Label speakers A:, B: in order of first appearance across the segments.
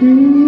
A: 嗯。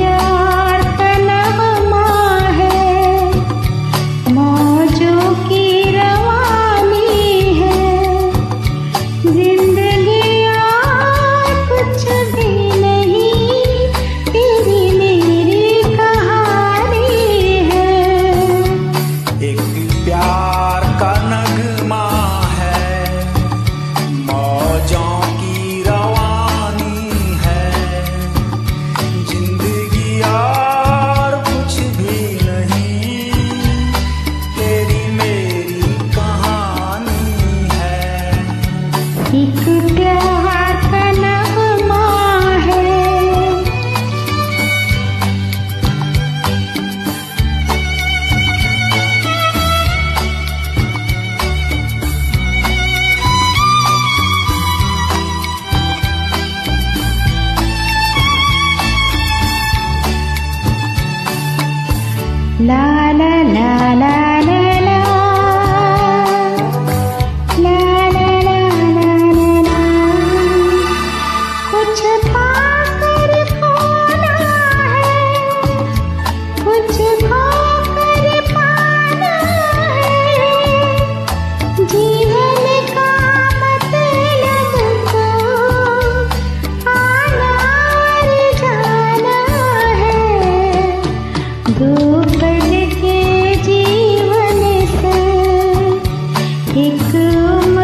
A: la la la la. you